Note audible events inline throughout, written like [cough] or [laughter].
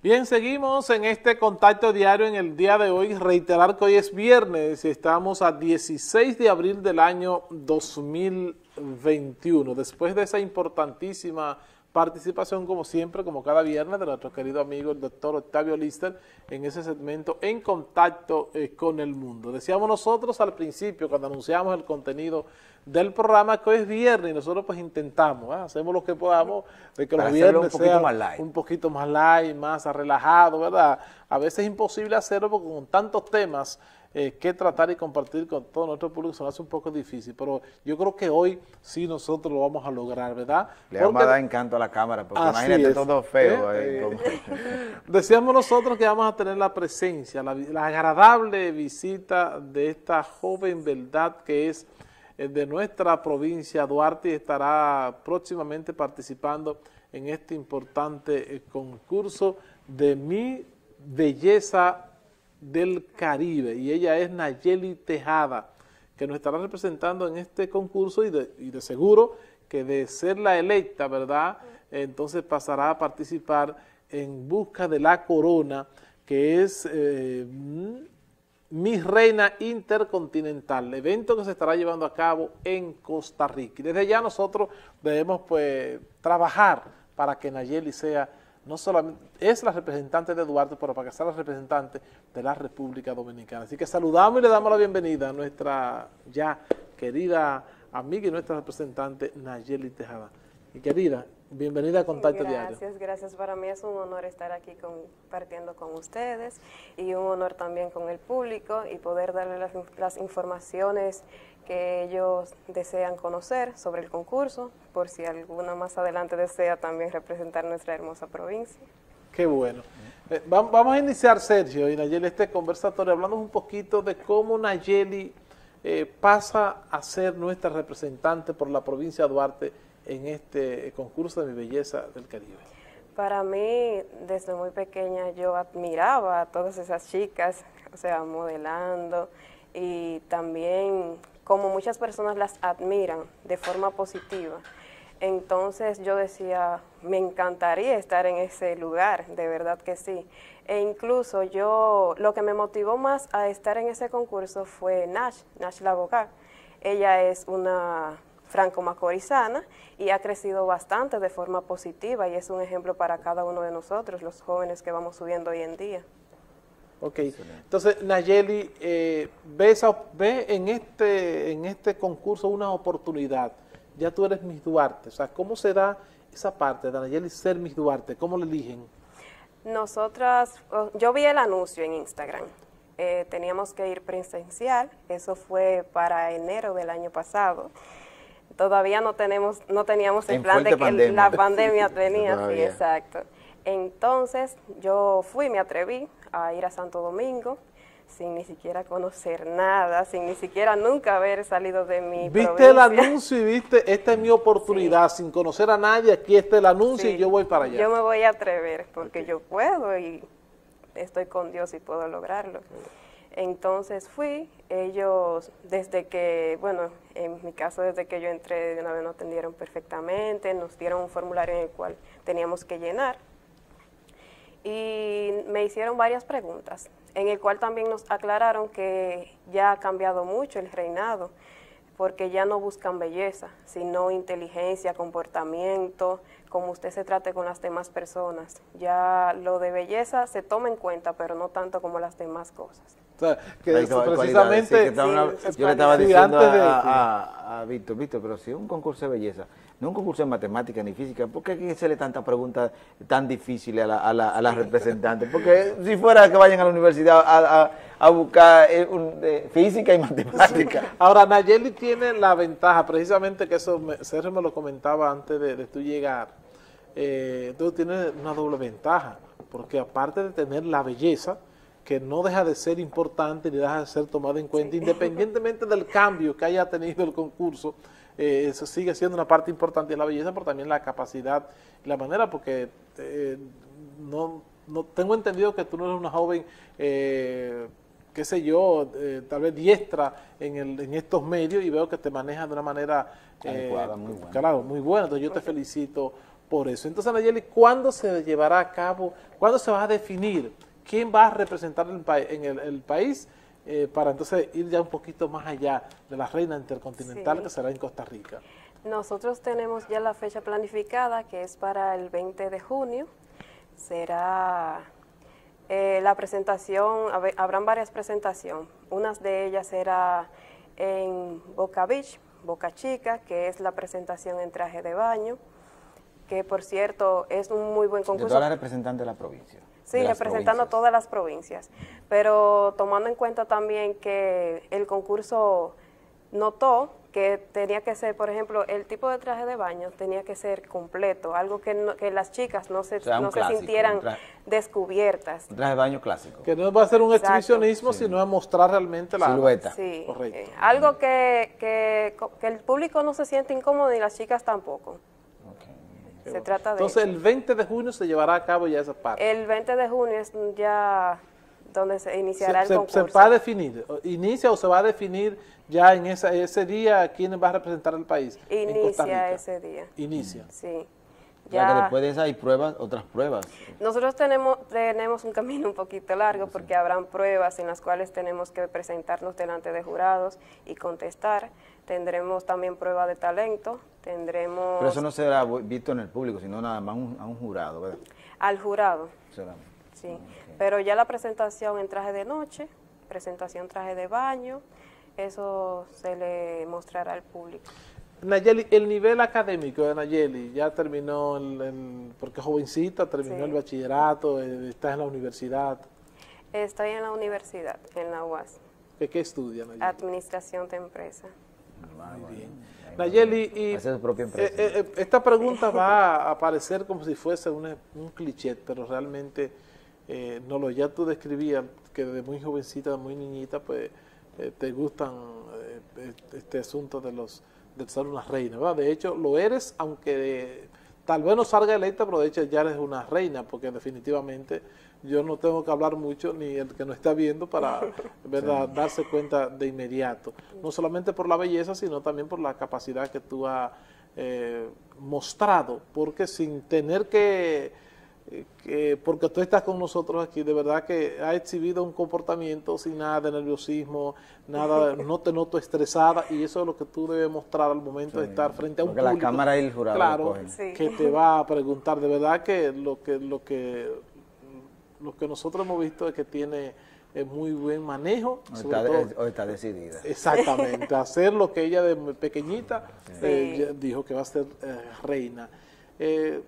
Bien, seguimos en este contacto diario en el día de hoy. Reiterar que hoy es viernes y estamos a 16 de abril del año 2021. Después de esa importantísima participación, como siempre, como cada viernes, de nuestro querido amigo el doctor Octavio Lister en ese segmento En Contacto eh, con el Mundo. Decíamos nosotros al principio, cuando anunciamos el contenido del programa, que hoy es viernes y nosotros pues intentamos, ¿eh? hacemos lo que podamos de que los viernes un sean un poquito más light, más relajado, ¿verdad? A veces es imposible hacerlo porque con tantos temas eh, que tratar y compartir con todo nuestro público se nos hace un poco difícil, pero yo creo que hoy sí nosotros lo vamos a lograr, ¿verdad? Le vamos a dar encanto a la cámara, porque imagínate todo feo. ¿eh? Eh, [laughs] decíamos nosotros que vamos a tener la presencia, la, agradable visita de esta joven verdad que es de nuestra provincia, Duarte, y estará próximamente participando en este importante concurso de Mi Belleza del Caribe y ella es Nayeli Tejada, que nos estará representando en este concurso y de, seguro que de ser la electa, ¿verdad? Entonces pasará a participar en busca de la corona, que es eh, Mi Reina Intercontinental, evento que se estará llevando a cabo en Costa Rica. Y desde ya nosotros debemos pues trabajar para que Nayeli sea no solamente es la representante de Duarte, pero para que sea la representante de la República Dominicana. Así que saludamos y le damos la bienvenida a nuestra ya querida amiga y nuestra representante Nayeli Tejada. Y querida, bienvenida a Contacto Diario. Gracias, gracias. Para mí es un honor estar aquí compartiendo con ustedes y un honor también con el público y poder darle las, las informaciones que ellos desean conocer sobre el concurso, por si alguna más adelante desea también representar nuestra hermosa provincia. Qué bueno. Eh, vamos a iniciar, Sergio y Nayeli, este conversatorio hablando un poquito de cómo Nayeli eh, pasa a ser nuestra representante por la provincia de Duarte en este concurso de Mi Belleza del Caribe. Para mí, desde muy pequeña, yo admiraba a todas esas chicas, o sea, modelando y también como muchas personas las admiran de forma positiva. Entonces yo decía, me encantaría estar en ese lugar, de verdad que sí. E incluso yo, lo que me motivó más a estar en ese concurso fue Nash, Nash Laboca. Ella es una franco-macorizana y ha crecido bastante de forma positiva y es un ejemplo para cada uno de nosotros, los jóvenes que vamos subiendo hoy en día. Ok, entonces Nayeli, eh, ve en este, en este concurso una oportunidad, ya tú eres Miss Duarte, o sea, ¿cómo se da esa parte de Nayeli ser Miss Duarte? ¿Cómo le eligen? Nosotras, yo vi el anuncio en Instagram, eh, teníamos que ir presencial, eso fue para enero del año pasado, todavía no tenemos no teníamos el plan de que la pandemia. [laughs] tenía, sí, exacto. Entonces yo fui, me atreví a ir a Santo Domingo sin ni siquiera conocer nada, sin ni siquiera nunca haber salido de mi Viste el anuncio y viste, esta es mi oportunidad, sin conocer a nadie, aquí está el anuncio y yo voy para allá. Yo me voy a atrever porque yo puedo y estoy con Dios y puedo lograrlo. Entonces fui, ellos desde que, bueno, en mi caso desde que yo entré de una vez nos atendieron perfectamente, nos dieron un formulario en el cual teníamos que llenar y me hicieron varias preguntas, en el cual también nos aclararon que ya ha cambiado mucho el reinado, porque ya no buscan belleza, sino inteligencia, comportamiento, como usted se trate con las demás personas. Ya lo de belleza se toma en cuenta, pero no tanto como las demás cosas. O sea, que precisamente... yo le estaba diciendo a, a, Víctor, Víctor, pero si un concurso de belleza, no un concurso de matemática ni física, ¿por qué hay que hacerle tantas preguntas tan difíciles a la, a, representantes? Porque si fuera que vayan a la universidad a, buscar eh, eh, física y matemática. Ahora, Nayeli tiene la ventaja, precisamente que eso Sergio me lo comentaba antes de, de tú llegar, eh, tú tienes una doble ventaja, porque aparte de tener la belleza, que no deja de ser importante ni deja de ser tomado en cuenta, independientemente del cambio que haya tenido el concurso, eh, eso sigue siendo una parte importante de la belleza, pero también la capacidad y la manera, porque eh, no, no tengo entendido que tú no eres una joven, eh, qué sé yo, tal vez diestra en, el, en estos medios y veo que te manejas de una manera Adecuada, muy buena. Claro, muy buena, entonces yo te felicito por eso. Entonces, Nayeli, ¿cuándo se llevará a cabo, cuándo se va a definir quién va a representar en el, país eh, para entonces ir ya un poquito más allá de la reina intercontinental que será en Costa Rica? Nosotros tenemos ya la fecha planificada que es para el 20 de junio. Será eh, la presentación, habrán varias presentaciones. Una de ellas será en Boca Beach, Boca Chica, que es la presentación en traje de baño que por cierto es un muy buen concurso. De todas las representantes de la provincia. Sí, representando todas las provincias, pero tomando en cuenta también que el concurso notó que tenía que ser, por ejemplo, el tipo de traje de baño tenía que ser completo, algo que, que las chicas no se, no se sintieran descubiertas. Un traje de baño clásico. Que no va a ser un exhibicionismo, sino a mostrar realmente la silueta. Sí, Correcto. Eh, algo que, que, que el público no se siente incómodo y las chicas tampoco. Se trata de Entonces el 20 de junio se llevará a cabo ya esa parte. El 20 de junio es ya donde se iniciará el concurso. Se va a definir, inicia o se va a definir ya en esa, ese día quién va a representar al país. Inicia ese día. Inicia. Sí. Ya, que después de eso hay pruebas, otras pruebas. Nosotros tenemos, tenemos un camino un poquito largo porque habrán pruebas en las cuales tenemos que presentarnos delante de jurados y contestar. Tendremos también prueba de talento, tendremos... Pero eso no será visto en el público, sino nada más a un jurado, ¿verdad? Al jurado. Sí, pero ya la presentación en traje de noche, presentación traje de baño, eso se le mostrará al público. Nayeli, el nivel académico de Nayeli ya terminó, el, porque jovencita, terminó el bachillerato, eh, está en la universidad. Estoy en la universidad, en la UAS. ¿Qué, qué estudia Nayeli? Administración de empresa. Muy bien. Nayeli, y, eh, eh, esta pregunta va a parecer como si fuese un cliché, pero realmente no lo ya tú describías que desde muy jovencita, muy niñita, pues te gustan este asunto de los de ser una reina, ¿verdad? De hecho, lo eres, aunque tal vez no salga electa, pero de hecho ya eres una reina, porque definitivamente yo no tengo que hablar mucho, ni el que no está viendo, para [laughs] ¿verdad? darse cuenta de inmediato. No solamente por la belleza, sino también por la capacidad que tú has eh, mostrado, porque sin tener que porque tú estás con nosotros aquí, de verdad que ha exhibido un comportamiento sin nada de nerviosismo, nada, [laughs] no te noto estresada y eso es lo que tú debes mostrar al momento de estar frente a un público. la cámara y el jurado claro, que te va a preguntar, de verdad que lo que lo que lo que nosotros hemos visto es que tiene eh, muy buen manejo. O está, decidida. Exactamente, hacer lo que ella de pequeñita eh, dijo que va a ser eh, reina. Eh,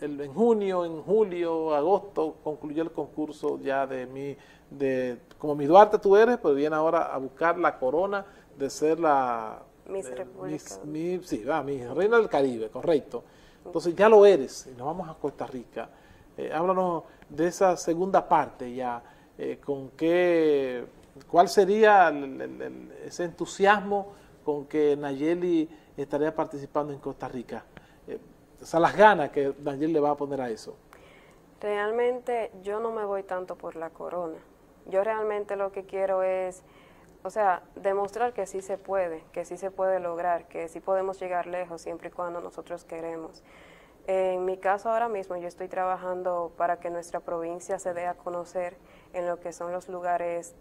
en junio, en julio, agosto, concluyó el concurso ya de mi, de, como mi Duarte tú eres, pues viene ahora a buscar la corona de ser la... Miss República. sí, va, mi reina del Caribe, correcto. Entonces ya lo eres, y nos vamos a Costa Rica. Eh, háblanos de esa segunda parte ya, eh, con qué, cuál sería ese entusiasmo con que Nayeli estaría participando en Costa Rica o sea, las ganas que Daniel le va a poner a eso. Realmente yo no me voy tanto por la corona. Yo realmente lo que quiero es, o sea, demostrar que sí se puede, que sí se puede lograr, que sí podemos llegar lejos siempre y cuando nosotros queremos. En mi caso ahora mismo yo estoy trabajando para que nuestra provincia se dé a conocer en lo que son los lugares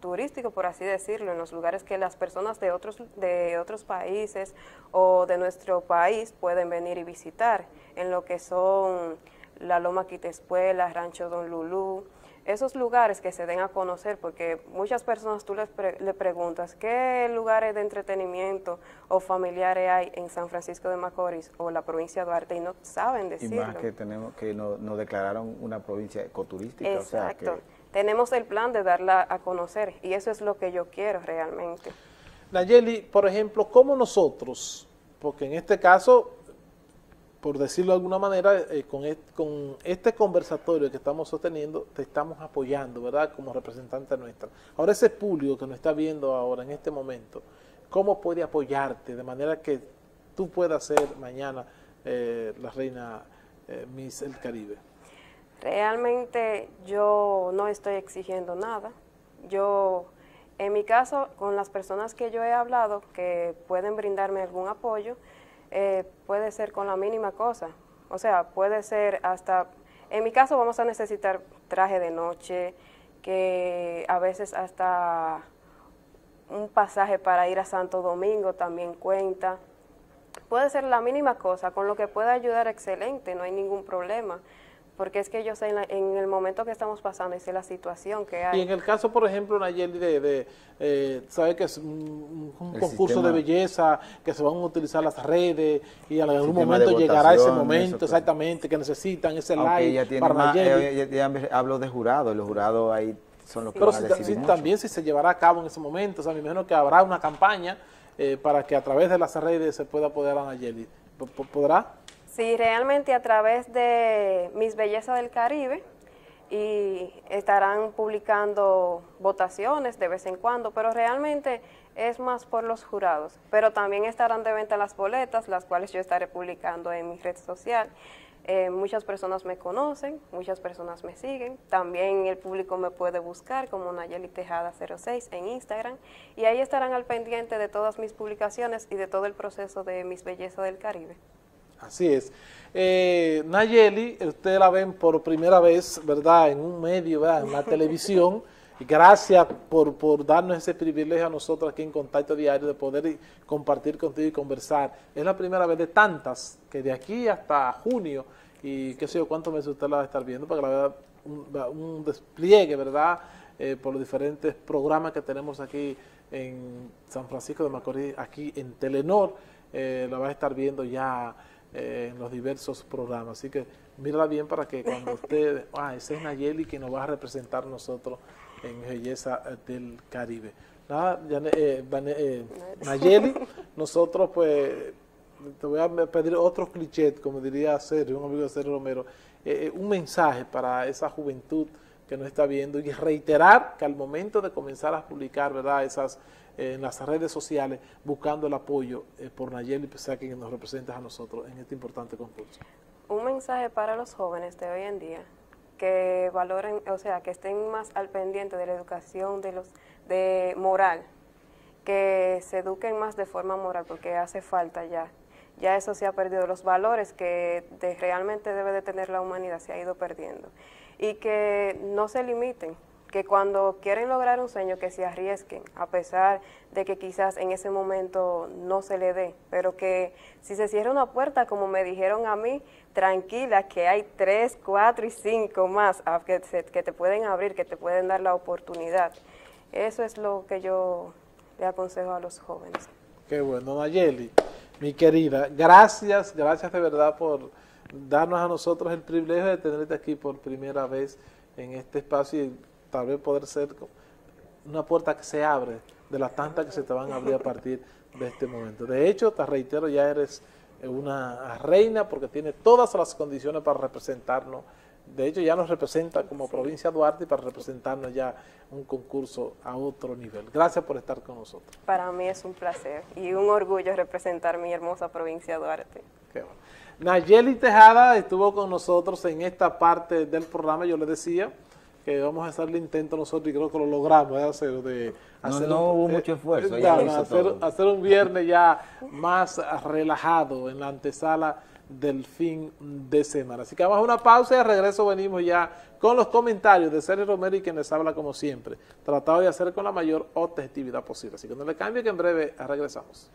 turístico, por así decirlo, en los lugares que las personas de otros, de otros países o de nuestro país pueden venir y visitar, en lo que son la Loma Quitespuela, Rancho Don Lulú, esos lugares que se den a conocer, porque muchas personas tú les le preguntas qué lugares de entretenimiento o familiares hay en San Francisco de Macorís o la provincia de Duarte y no saben decirlo. Y más que tenemos que nos no declararon una provincia ecoturística, Exacto. o sea que tenemos el plan de darla a conocer y eso es lo que yo quiero realmente. Nayeli, por ejemplo, ¿cómo nosotros, porque en este caso, por decirlo de alguna manera, eh, con, este, conversatorio que estamos sosteniendo, te estamos apoyando, ¿verdad?, como representante nuestra. Ahora ese público que nos está viendo ahora, en este momento, ¿cómo puede apoyarte de manera que tú puedas ser mañana eh, la reina eh, Miss El Caribe? Realmente yo no estoy exigiendo nada. Yo, en mi caso, con las personas que yo he hablado que pueden brindarme algún apoyo, eh, puede ser con la mínima cosa. O sea, puede ser hasta, en mi caso vamos a necesitar traje de noche, que a veces hasta un pasaje para ir a Santo Domingo también cuenta. Puede ser la mínima cosa, con lo que pueda ayudar excelente, no hay ningún problema porque es que yo sé en, el momento que estamos pasando, esa es la situación que hay. Y en el caso, por ejemplo, Nayeli, de, de eh, sabe que es un, concurso de belleza, que se van a utilizar las redes y en algún momento llegará ese momento, exactamente, que necesitan ese like para Nayeli. hablo de jurado, los jurados ahí son los que Pero también si se llevará a cabo en ese momento, o sea, me imagino que habrá una campaña eh, para que a través de las redes se pueda poder a Nayeli. ¿Podrá? Sí, realmente a través de Mis Bellezas del Caribe y estarán publicando votaciones de vez en cuando, pero realmente es más por los jurados. Pero también estarán de venta las boletas, las cuales yo estaré publicando en mi red social. Eh, muchas personas me conocen, muchas personas me siguen. También el público me puede buscar como Nayeli Tejada 06 en Instagram. Y ahí estarán al pendiente de todas mis publicaciones y de todo el proceso de Mis Bellezas del Caribe. Así es. Eh, Nayeli, usted la ven por primera vez, ¿verdad?, en un medio, ¿verdad?, en la televisión. Gracias por, por, darnos ese privilegio a nosotros aquí en Contacto Diario de poder compartir contigo y conversar. Es la primera vez de tantas que de aquí hasta junio, y qué sé yo cuántos meses usted la va a estar viendo, para que la verdad un, despliegue, ¿verdad?, eh, por los diferentes programas que tenemos aquí en San Francisco de Macorís, aquí en Telenor, eh, la va a estar viendo ya eh, en los diversos programas. Así que mírala bien para que cuando usted, [laughs] ah, esa es Nayeli que nos va a representar nosotros en Belleza del Caribe. Nada, eh, eh, Nayeli, [laughs] nosotros pues te voy a pedir otro cliché, como diría Sergio, un amigo de Sergio Romero, un mensaje para esa juventud que nos está viendo y reiterar que al momento de comenzar a publicar verdad esas en las redes sociales buscando el apoyo eh, por Nayeli Pesá, que nos representa a nosotros en este importante concurso. Un mensaje para los jóvenes de hoy en día, que valoren, o sea, que estén más al pendiente de la educación de los de moral, que se eduquen más de forma moral, porque hace falta ya. Ya eso se ha perdido, los valores que realmente debe de tener la humanidad se ha ido perdiendo. Y que no se limiten, que cuando quieren lograr un sueño que se arriesguen, a pesar de que quizás en ese momento no se le dé, pero que si se cierra una puerta, como me dijeron a mí, tranquila, que hay tres, cuatro y cinco más que, que te pueden abrir, que te pueden dar la oportunidad. Eso es lo que yo le aconsejo a los jóvenes. Qué bueno, Nayeli, mi querida, gracias, gracias de verdad por darnos a nosotros el privilegio de tenerte aquí por primera vez en este espacio tal vez poder ser una puerta que se abre de las tantas que se te van a abrir a partir de este momento. De hecho, te reitero, ya eres una reina porque tiene todas las condiciones para representarnos. De hecho, ya nos representa como provincia Duarte para representarnos ya un concurso a otro nivel. Gracias por estar con nosotros. Para mí es un placer y un orgullo representar mi hermosa provincia Duarte. Qué bueno. Nayeli Tejada estuvo con nosotros en esta parte del programa, yo le decía, que vamos a hacer el intento nosotros y creo que lo logramos de hacer, de hacer no, hubo mucho esfuerzo. hacer, un viernes ya más relajado en la antesala del fin de semana. Así que vamos a una pausa y al regreso venimos ya con los comentarios de Sergio Romero y quien les habla como siempre, tratado de hacer con la mayor objetividad posible. Así que no le cambie que en breve regresamos.